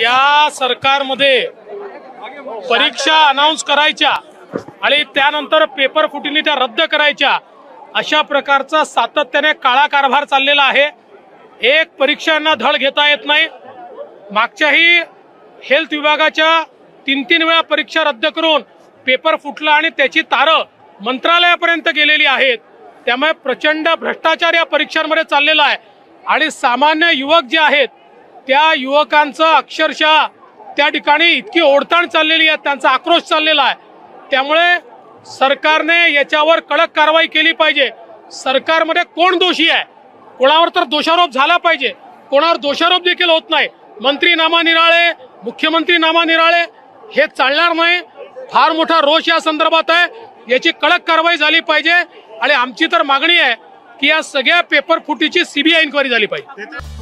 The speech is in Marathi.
या सरकारमध्ये परीक्षा अनाऊन्स करायच्या आणि त्यानंतर पेपर फुटीने त्या रद्द करायच्या अशा प्रकारचा सातत्याने काळा कारभार चाललेला आहे. एक परीक्षांना धड घेता येत नाही. मागच्याही हेल्थ विभागाच्या तीन तीन वेळा परीक्षा रद्द करून पेपर फुटला आणि त्याची तारं मंत्रालयापर्यंत गेलेली आहेत. त्यामुळे प्रचंड भ्रष्टाचार या परीक्षांमध्ये चाललेला आहे. आणि सामान्य युवक जे आहेत त्या युवकांचं अक्षरशः त्या ठिकाणी इतकी ओढताण चाललेली आहे त्यांचा आक्रोश चाललेला आहे. त्यामुळे सरकारने याच्यावर कडक कारवाई केली पाहिजे. सरकारमध्ये कोण दोषी आहे? कोणावर तर दोषारोप झाला पाहिजे. कोणावर दोषारोप देखील होत नाही. मंत्री नामा निराळे मुख्यमंत्री नामा निराळे हे चालणार नाही. फार मोठा रोष या संदर्भात आहे. याची कडक कारवाई झाली पाहिजे. आणि आमची तर मागणी आहे की या सगळ्या पेपर फुटीची सीबीआय इन्क्वायरी झाली पाहिजे.